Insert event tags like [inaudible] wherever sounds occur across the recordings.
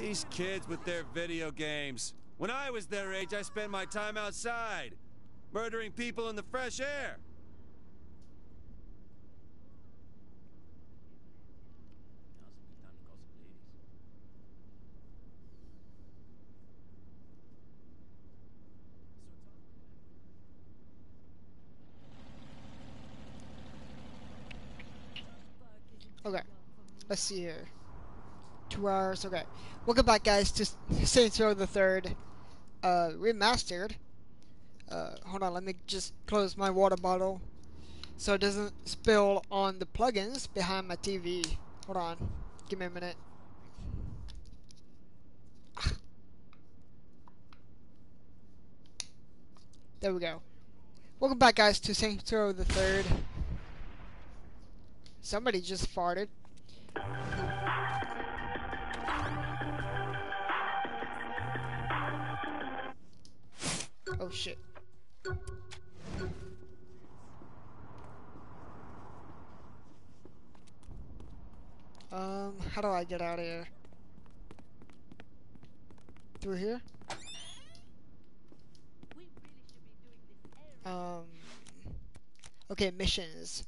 These kids with their video games. When I was their age, I spent my time outside, murdering people in the fresh air. Okay. Let's see here. Two hours. Okay. Welcome back, guys, to [laughs] Saints Row the Third, uh, remastered. Uh, hold on. Let me just close my water bottle so it doesn't spill on the plugins behind my TV. Hold on. Give me a minute. [laughs] There we go. Welcome back, guys, to Saints Row the Third. Somebody just farted. Oh shit. Um, how do I get out of here? Through here? Um, okay, missions.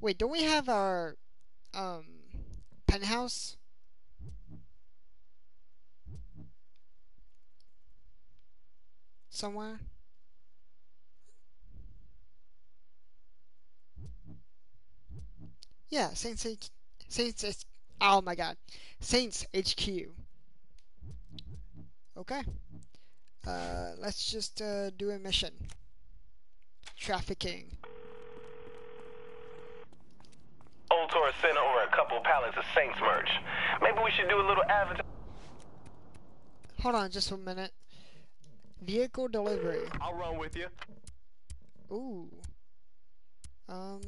Wait, don't we have our um penthouse? Somewhere? Yeah, Saints H Saints H Oh my god. Saints HQ. Okay. Uh, let's just uh, do a mission. Trafficking. Old Taurus sent over a couple pallets of Saints merch. Maybe we should do a little advertising. Hold on just a minute. Vehicle delivery. I'll run with you. Ooh. Um.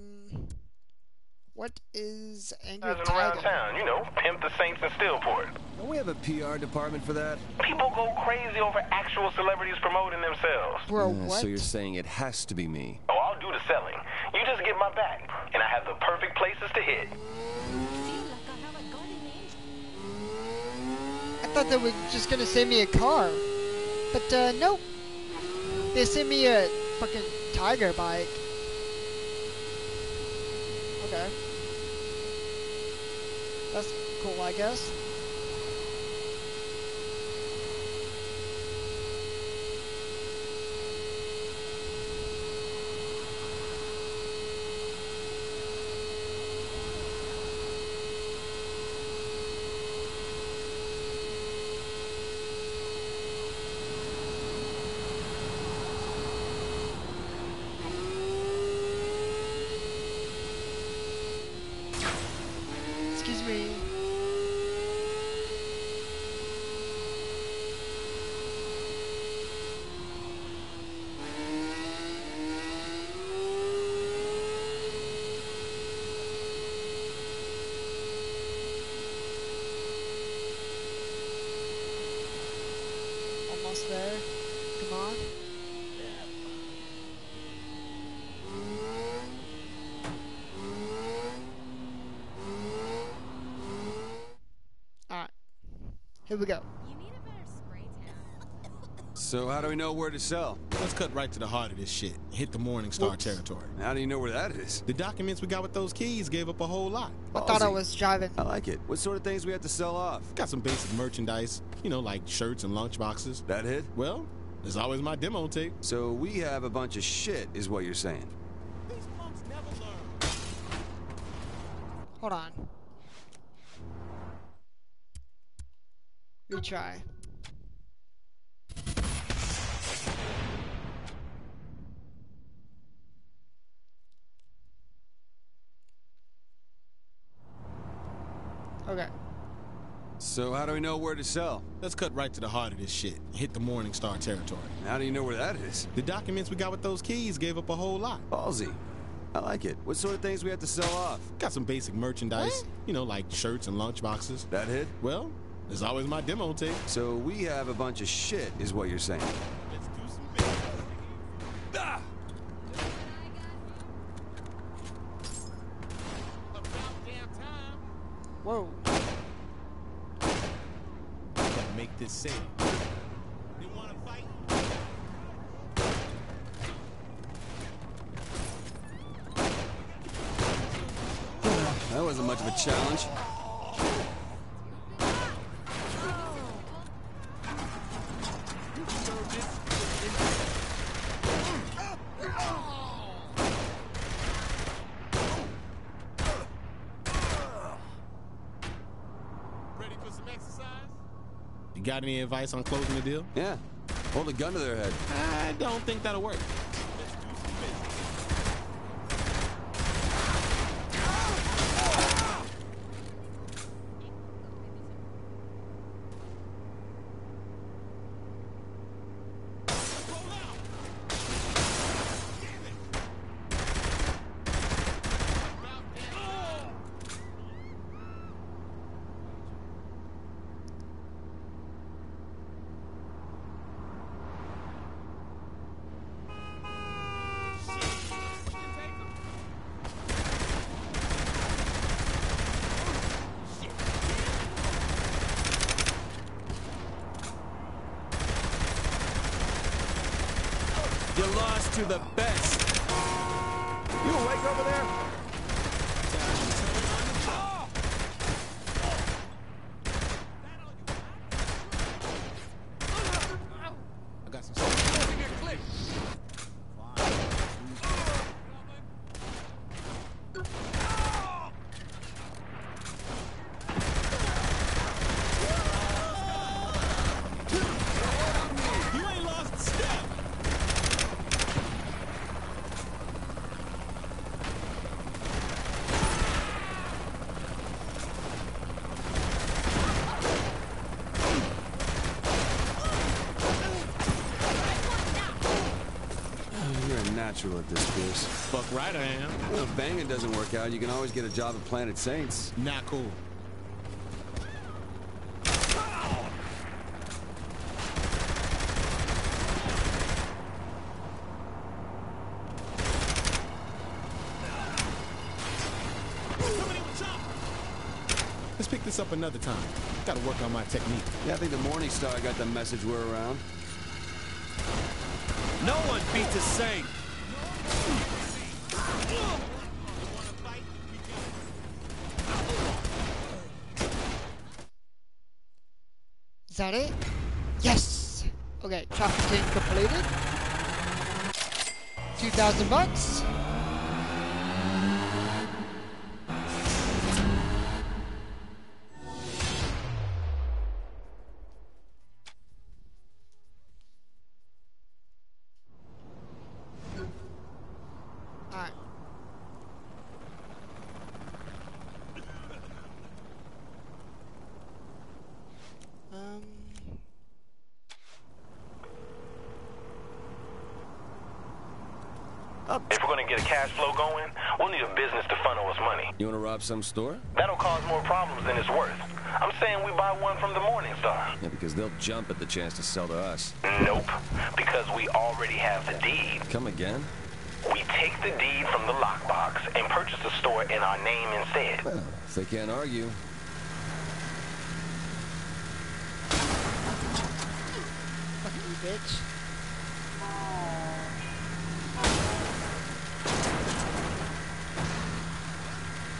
What is Angry Advertising around town, you know, pimp the Saints in Steelport. Don't we have a PR department for that? People go crazy over actual celebrities promoting themselves. Bro, Uh, what? So you're saying it has to be me? Oh, I'll do the selling. You just get my back, and I have the perfect places to hit. I thought they were just gonna send me a car. But, uh, nope. They sent me a fucking tiger bike. Okay. That's cool, I guess. Excuse me. Almost there. Come on. Alright. Here we go. So how do we know where to sell? Let's cut right to the heart of this shit. Hit the Morningstar Whoops. territory. How do you know where that is? The documents we got with those keys gave up a whole lot. I thought I was driving. I like it. What sort of things we have to sell off? Got some basic merchandise, you know, like shirts and lunchboxes. That hit? Well, there's always my demo tape. So we have a bunch of shit, is what you're saying. These punks never learn. Hold on. Retry. Okay. So how do we know where to sell? Let's cut right to the heart of this shit. Hit the Morningstar territory. How do you know where that is? The documents we got with those keys gave up a whole lot. Ballsy. I like it. What sort of things we have to sell off? Got some basic merchandise, you know, like shirts and lunchboxes. That hit? Well, there's always my demo tape. So we have a bunch of shit, is what you're saying. Let's do some business. Ah! Whoa. make this sale. They want to fight? That wasn't much of a challenge. Ready for some exercise? You got any advice on closing the deal? Yeah. Hold a gun to their head. I don't think that'll work. Let's do some business. You lost to the best. You awake over there? I got some. You ain't lost a step. You're a natural at this, Pierce. Fuck right I am. Well, if banging doesn't work out, you can always get a job at Planet Saints. Not cool. Let's pick this up another time. Gotta work on my technique. Yeah, I think the Morning Star got the message we're around. No one beats a Saint. Is that it? Yes! Okay, trafficking completed. 2,000 bucks. Rob some store? That'll cause more problems than it's worth. I'm saying we buy one from the Morning Star. Yeah, because they'll jump at the chance to sell to us. Nope, because we already have the deed. Come again? We take the deed from the lockbox and purchase the store in our name instead. Well, if they can't argue. fuck you, bitch.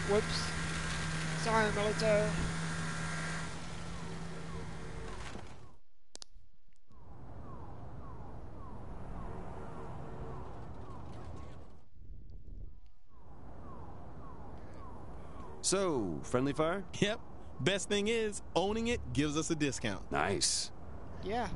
Whoops. Sorry, military. So, friendly fire? Yep. Best thing is, owning it gives us a discount. Nice. Yeah.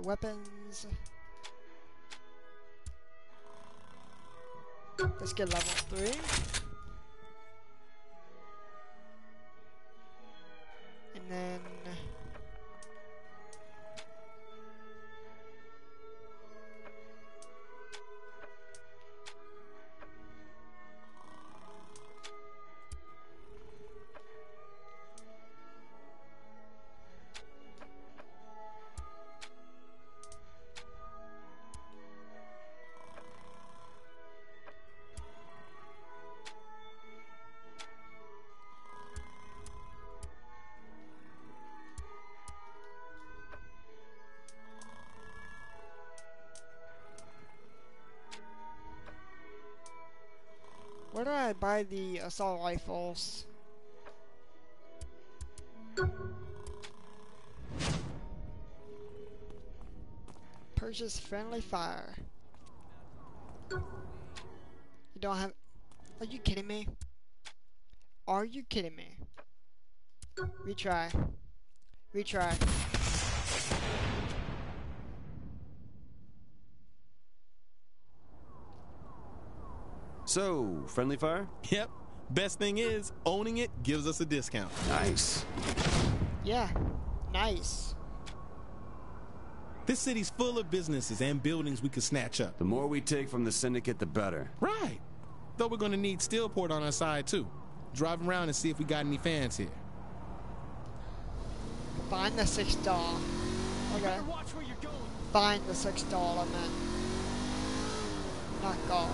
weapons. Let's get level 3. Where do I buy the assault rifles? Purchase friendly fire. You don't have. Are you kidding me? Are you kidding me? Retry. Retry. So, friendly fire? Yep. Best thing is, owning it gives us a discount. Nice. Yeah. Nice. This city's full of businesses and buildings we could snatch up. The more we take from the syndicate, the better. Right. Though we're gonna need Steelport on our side too. Drive around and see if we got any fans here. Find the six dollar. Okay. Watch where you're going. Find the six dollar man. Not God.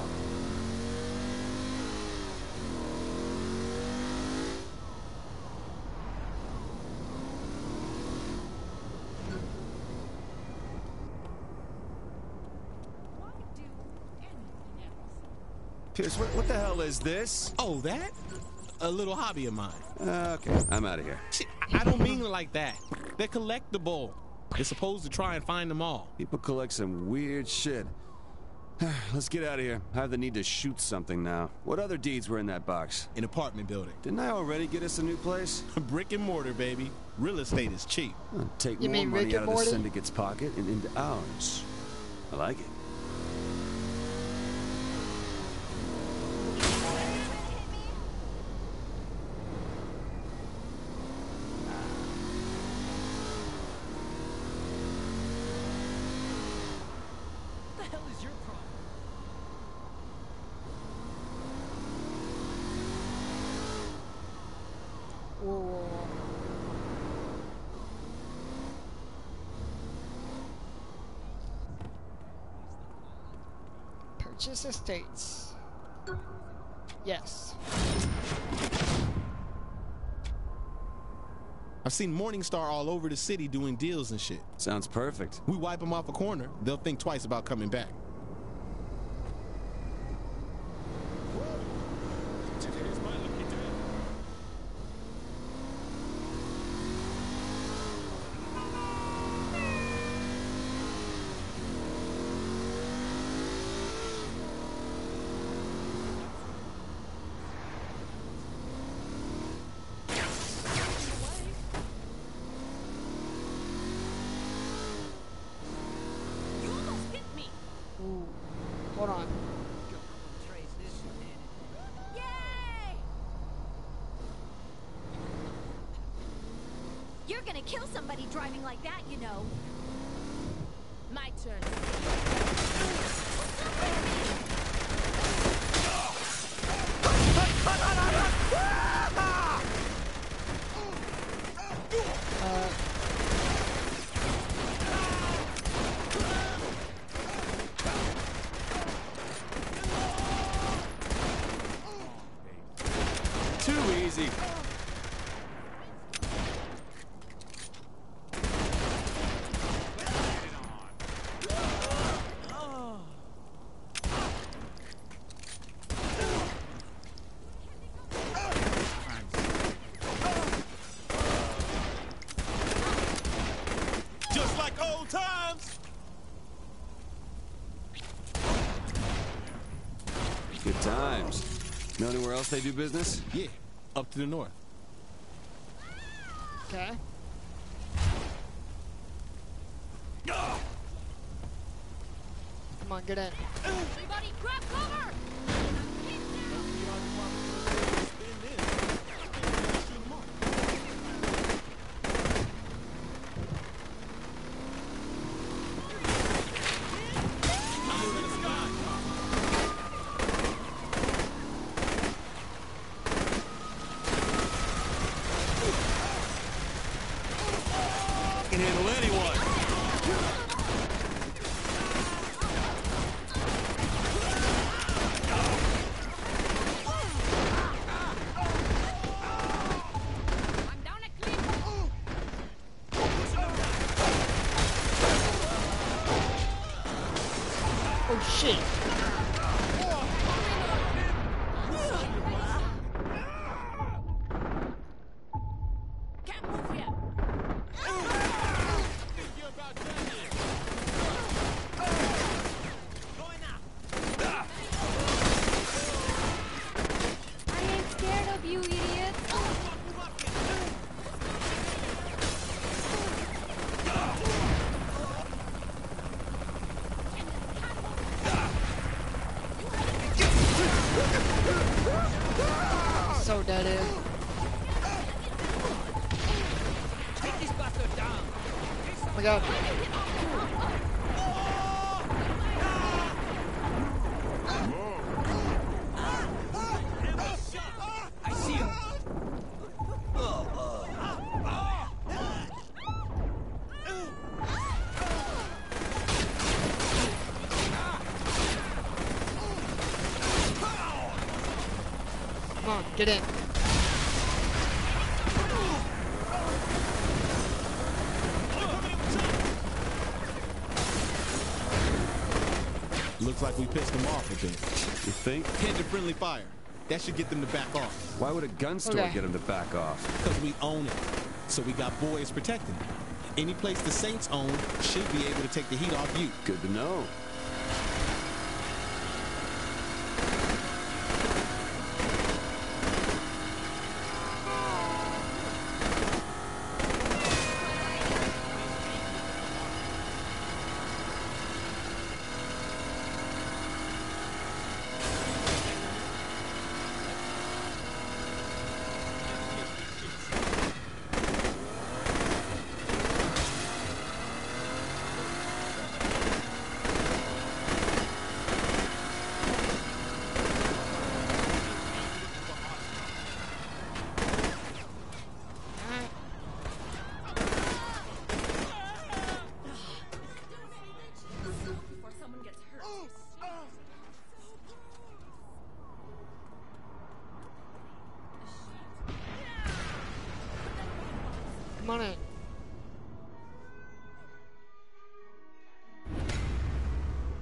Pierce, what, what the hell is this? Oh, that? A little hobby of mine. Uh, okay, I'm out of here. Shit, I I don't mean it like that. They're collectible. They're supposed to try and find them all. People collect some weird shit. [sighs] Let's get out of here. I have the need to shoot something now. What other deeds were in that box? An apartment building. Didn't I already get us a new place? [laughs] Brick and mortar, baby. Real estate is cheap. I'll take You more mean money out of the syndicate's pocket and into ours. I like it. Purchase estates. Yes. I've seen Morningstar all over the city doing deals and shit. Sounds perfect. We wipe them off a corner, they'll think twice about coming back. Today's my lucky day. You almost hit me. Ooh. Hold on. Yay! You're gonna kill somebody driving like that, you know. My turn. Uh, Too easy. Just like old times! Good times. Know anywhere else they do business? Yeah, up to the north. okay. Come on, get in. Everybody grab cover! Get in. Looks like we pissed them off a bit. You think? Hit the friendly fire. That should get them to back off. Why would a gun store Okay. get him to back off? Because we own it. So we got boys protecting it. Any place the Saints own should be able to take the heat off you. Good to know.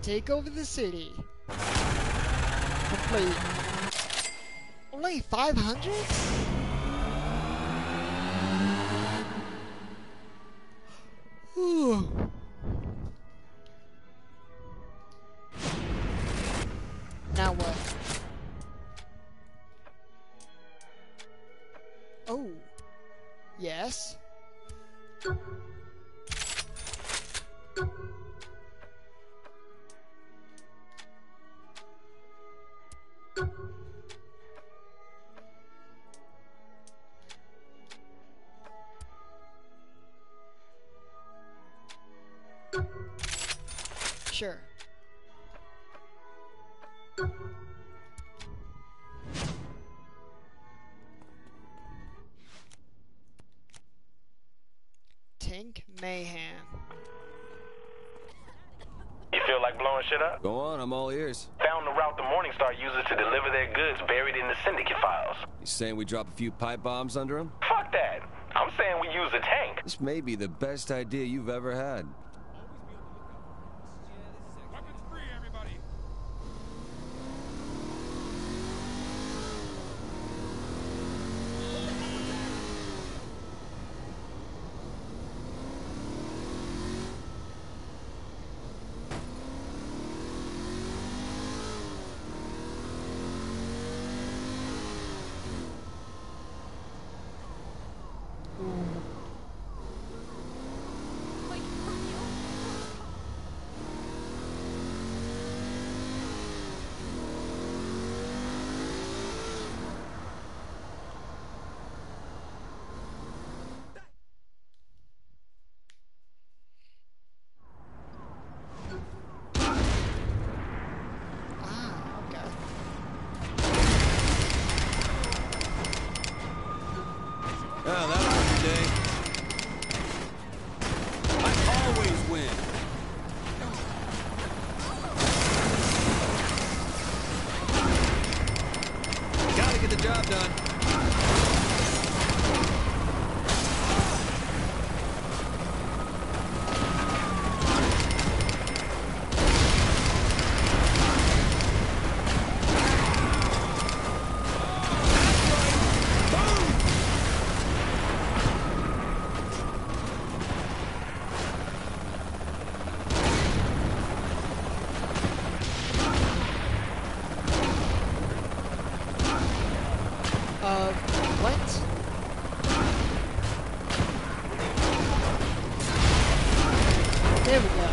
Take over the city. Complete. Only 500? Ooh. Now what? Oh. Yes. On, I'm all ears. Found the route the Morningstar uses to deliver their goods buried in the syndicate files. You saying we drop a few pipe bombs under him? Fuck that. I'm saying we use a tank. This may be the best idea you've ever had. Weapons free, everybody. Wait, for real? Ah, okay. Oh, that'll win the day. I always win. Gotta get the job done. Uh, what? There we go.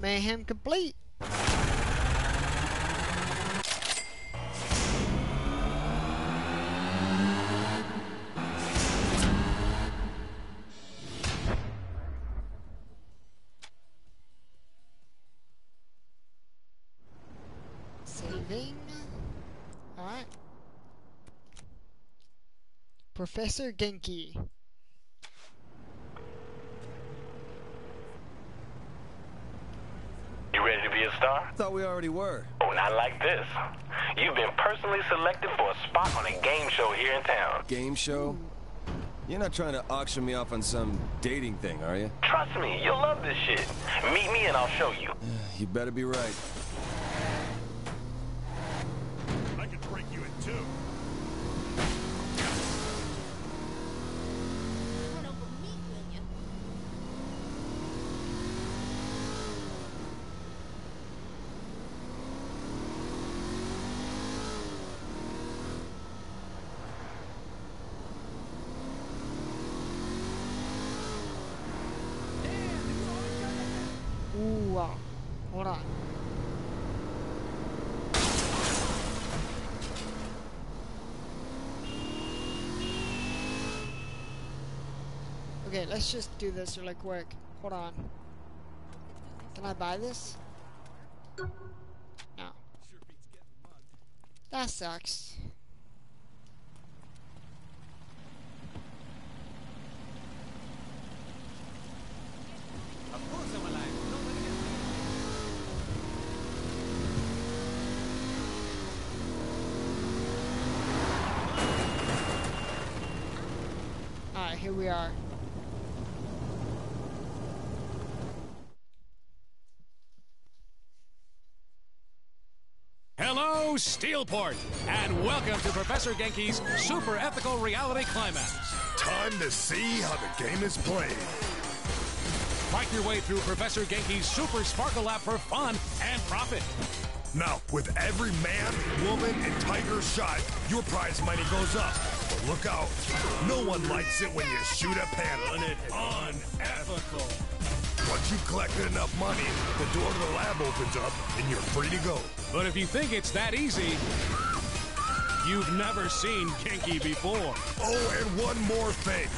Mayhem complete. Saving. Alright. Professor Genki. You ready to be a star? Thought we already were. Oh, not like this. You've been personally selected for a spot on a game show here in town. Game show? You're not trying to auction me off on some dating thing, are you? Trust me, you'll love this shit. Meet me and I'll show you. [sighs] You better be right. I could break you in two. Run over me, will you? Ooh, wow. Hold on. Okay, let's just do this really quick. Hold on. Can I buy this? No. That sucks. Of course I'm alive. Nobody gets Alright, here we are. Steelport, and welcome to Professor Genki's Super Ethical Reality Climax. Time to see how the game is played. Fight your way through Professor Genki's Super Sparkle Lab for fun and profit. Now, with every man, woman, and tiger shot, your prize money goes up. But look out. No one likes it when you shoot a panda. Unethical. Once you've collected enough money, the door to the lab opens up and you're free to go. But if you think it's that easy, you've never seen Genki before. Oh, and one more thing.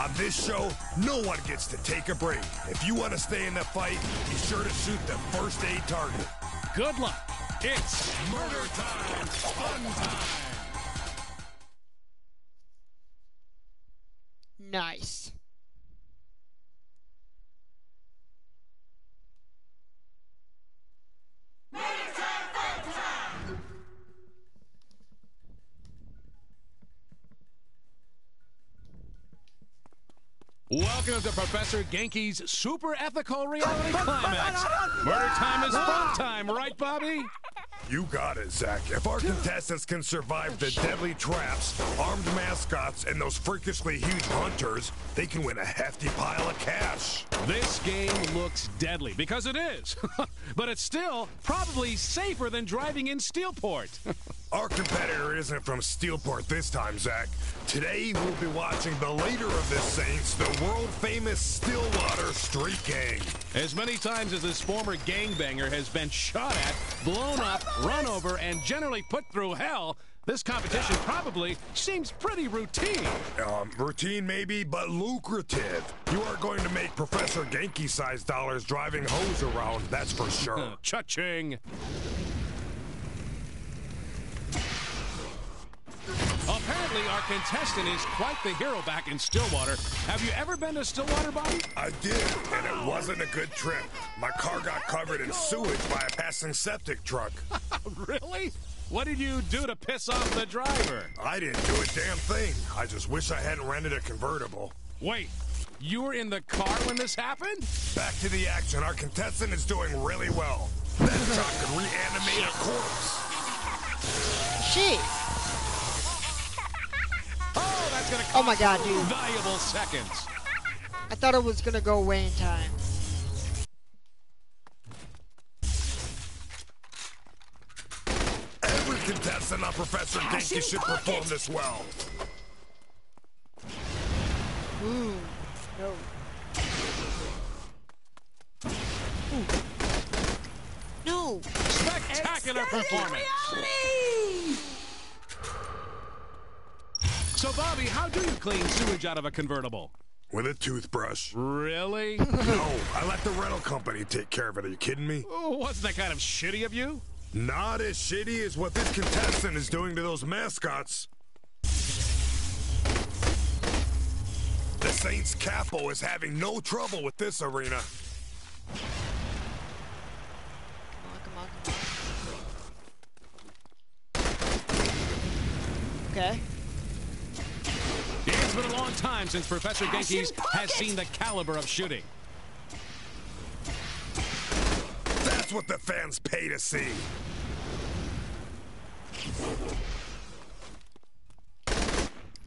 On this show, no one gets to take a break. If you want to stay in the fight, be sure to shoot the first aid target. Good luck. It's murder time, fun time. Nice. Welcome to Professor Genki's Super Ethical Reality Climax. Murder time is fun time, right, Bobby? You got it, Zach. If our contestants can survive the deadly traps, armed mascots, and those freakishly huge hunters, they can win a hefty pile of cash. This game looks deadly because it is, [laughs] but it's still probably safer than driving in Steelport. [laughs] Our competitor isn't from Steelport this time, Zach. Today, we'll be watching the leader of the Saints, the world-famous Stillwater Street Gang. as many times as this former gangbanger has been shot at, blown up, run over, and generally put through hell, this competition probably seems pretty routine. Um, routine maybe, but lucrative. You are going to make Professor Genki-sized dollars driving hose around, that's for sure. [laughs] Cha-ching! Apparently, our contestant is quite the hero back in Stillwater. Have you ever been to Stillwater, Bobby? I did, and it wasn't a good trip. My car got covered in sewage by a passing septic truck. [laughs] really? What did you do to piss off the driver? I didn't do a damn thing. I just wish I hadn't rented a convertible. Wait, you were in the car when this happened? Back to the action. Our contestant is doing really well. That truck could reanimate a corpse. Shit gonna oh my god, dude. Valuable seconds. I thought it was gonna go away in time. Every contestant on Professor Dinky should perform this well. Ooh, no. Ooh. No. Spectacular Extended performance. Reality! So, Bobby, how do you clean sewage out of a convertible? With a toothbrush. Really? No, I let the rental company take care of it. Are you kidding me? Oh, wasn't that kind of shitty of you? Not as shitty as what this contestant is doing to those mascots. The Saints capo is having no trouble with this arena. Come on, come on, come on. Okay. It's been a long time since Professor Genki's has seen the caliber of shooting. That's what the fans pay to see.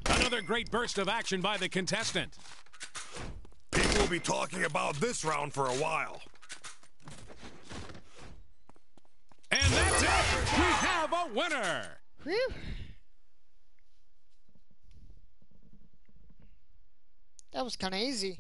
Another great burst of action by the contestant. People will be talking about this round for a while. And that's it! We have a winner! Whew. That was kind of easy.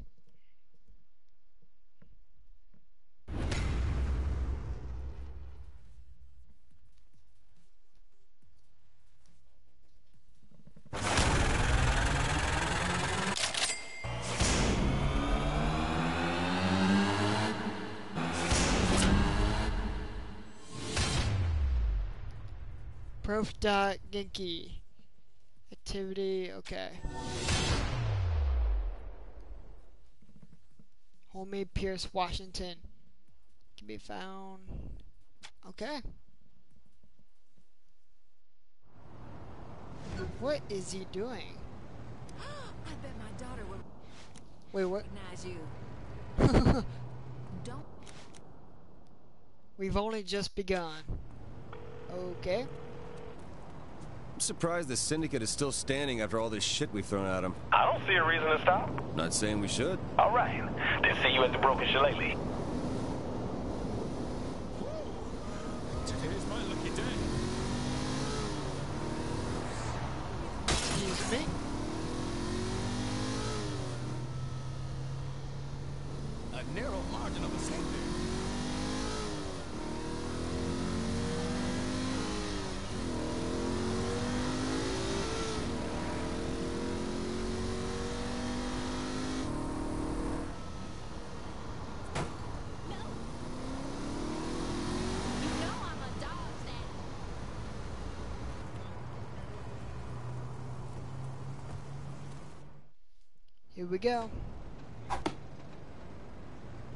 Prof. Dot Genki. Activity, okay. Homemade Pierce, Washington. Can be found. Okay. What is he doing? [gasps] I bet my daughter would Wait, what? recognize you. [laughs] Don't We've only just begun. Okay. I'm surprised the syndicate is still standing after all this shit we've thrown at them. I don't see a reason to stop. Not saying we should. All right. Then see you at the Broken Shillelagh. Today's my lucky day. Excuse me. A narrow margin of escape there. you know I'm a dog's dad. Here we go.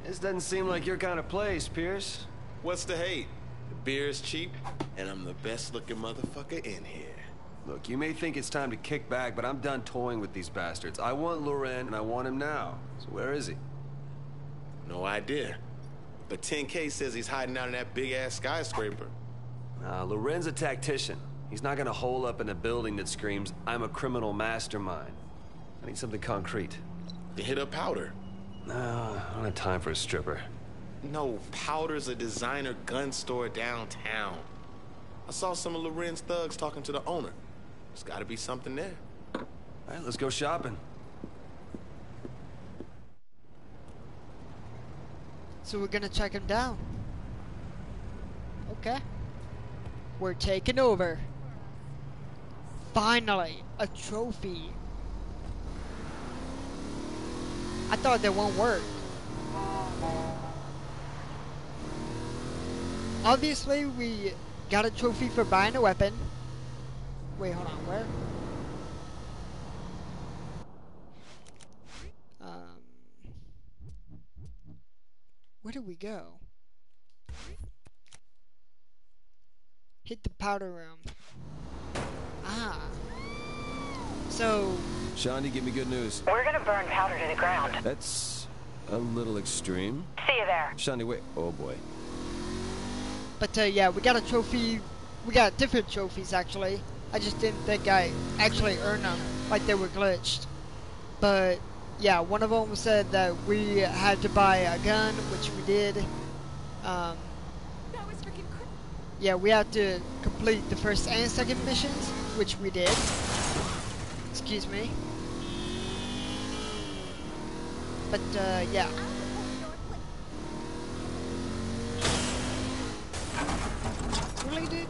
This doesn't seem like your kind of place, Pierce. What's the hate? The beer is cheap, and I'm the best looking motherfucker in here. Look, you may think it's time to kick back, but I'm done toying with these bastards. I want Loren, and I want him now. So where is he? No idea. But 10K says he's hiding out in that big ass skyscraper. Uh, Loren's a tactician. He's not gonna hole up in a building that screams, I'm a criminal mastermind. I need something concrete. They hit up Powder. Uh, no, I don't have time for a stripper. No, Powder's a designer gun store downtown. I saw some of Loren's thugs talking to the owner. There's gotta be something there. All right, let's go shopping. So we're gonna check him down. Okay. We're taking over. Finally, a trophy. I thought that won't work. Obviously, we got a trophy for buying a weapon. Wait, hold on, where? Um, where did we go? Hit the powder room. Ah. So, Shaundi, give me good news. We're gonna burn powder to the ground. That's a little extreme. See you there. Shaundi, wait. Oh boy. but uh, yeah, we got a trophy. We got different trophies actually. I just didn't think I actually earned them, like they were glitched. But yeah, one of them said that we had to buy a gun, which we did. Um, That was freaking crazy. yeah, we had to complete the first and second missions, which we did. Excuse me. But uh, yeah, Seriously, dude?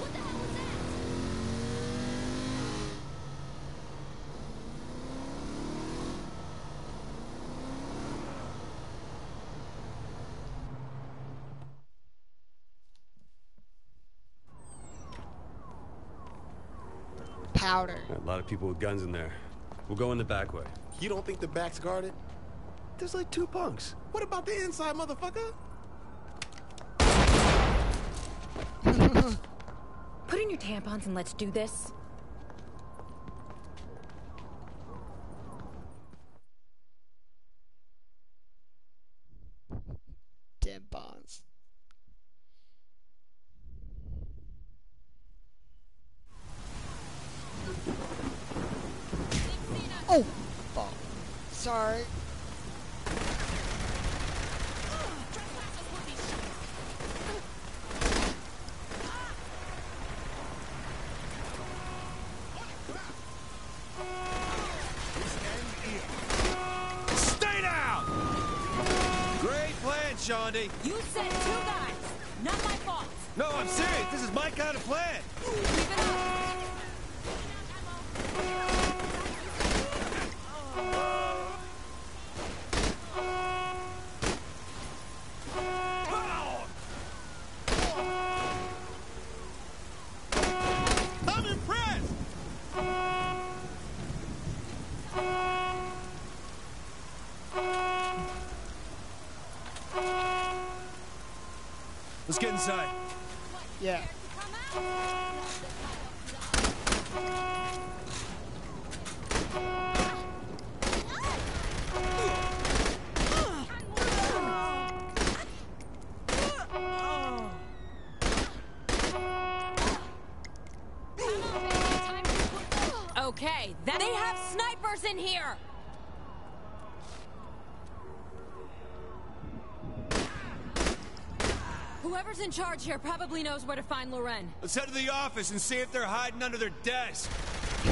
What the hell was that? Powder. A lot of people with guns in there. We'll go in the back way. You don't think the back's guarded? There's like two punks. What about the inside, motherfucker? [laughs] Put in your tampons and let's do this. Tampons. Oh, fuck. Sorry. Inside. Yeah. Okay, that they have snipers in here. Whoever's in charge here probably knows where to find Loren. Let's head to the office and see if they're hiding under their desk. [laughs]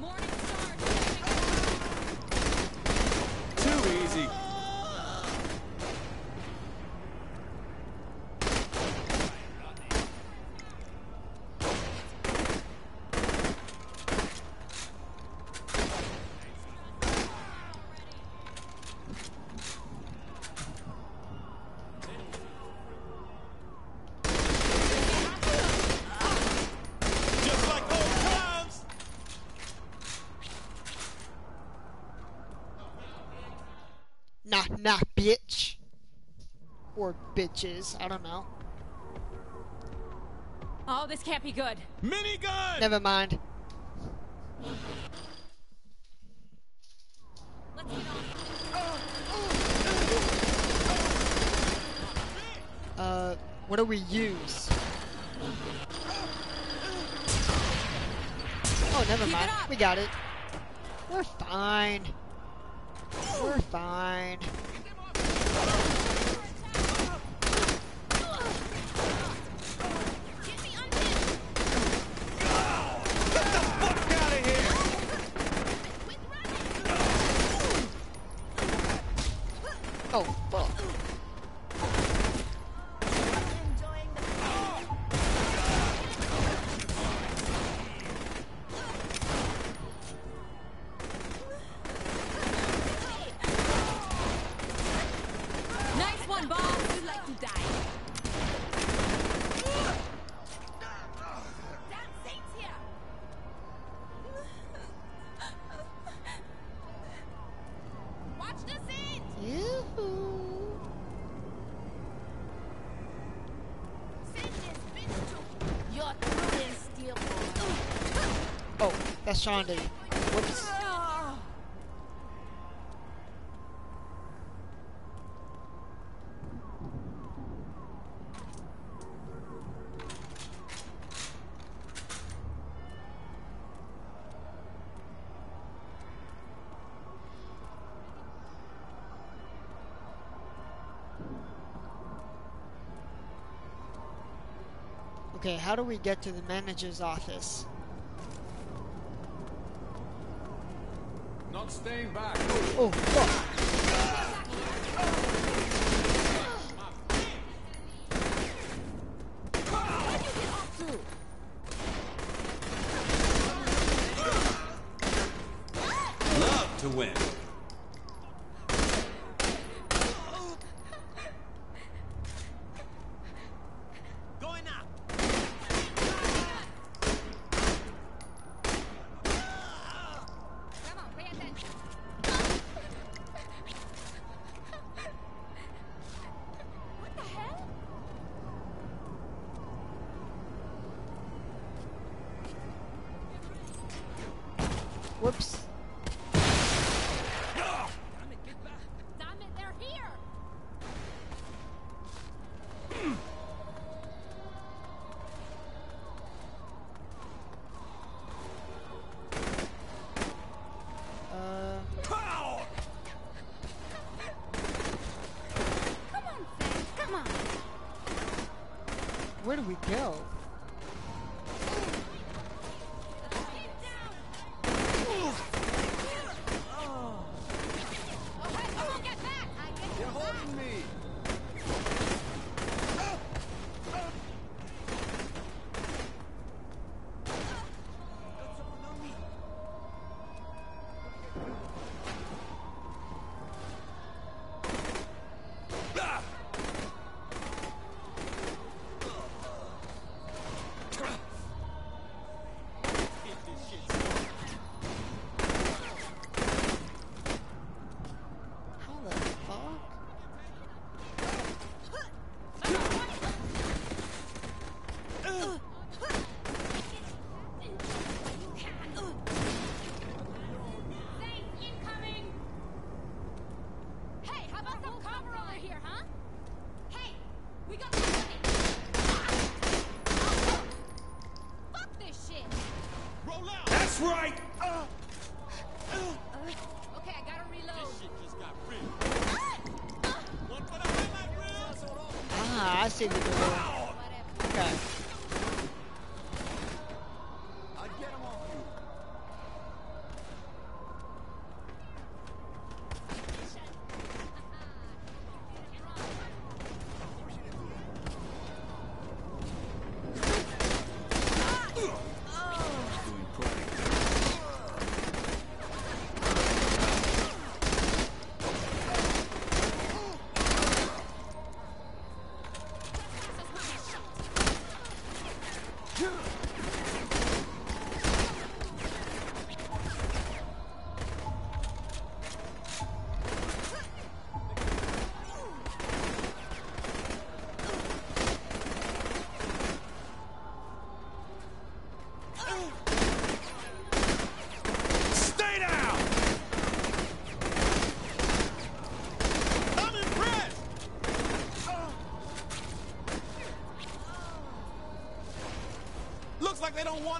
Morning Star. Too easy. Just like old times. Nah, nah, bitch. Or bitches. I don't know. Oh, this can't be good. Minigun. Never mind. Let's get on. Uh, what do we use? Oh, never Keep mind. We got it. We're fine. We're fine. That's Shaundi. Whoops. Okay, how do we get to the manager's office? Staying back. Oh, fuck. Where Roll out. That's right! Uh, uh, uh. Okay, I gotta reload. Shit just got real. Ah! One for the highlight reel. Ah, I see the door. Okay.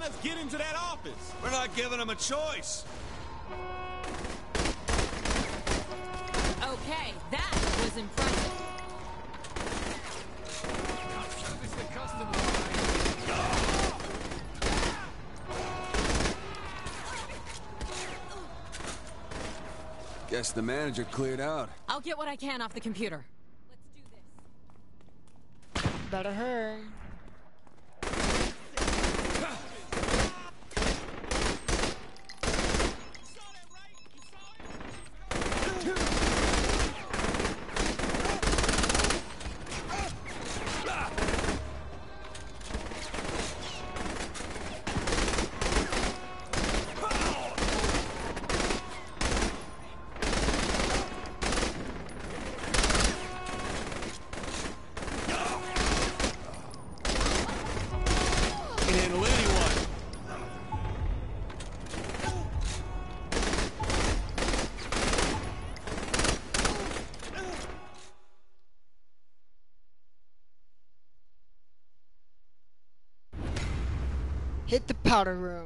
Looks like they don't want us get into that office. We're not giving them a choice. Okay, that was impressive. It's the custom line. Guess the manager cleared out. I'll get what I can off the computer. Let's do this. Better hurry. Powder room.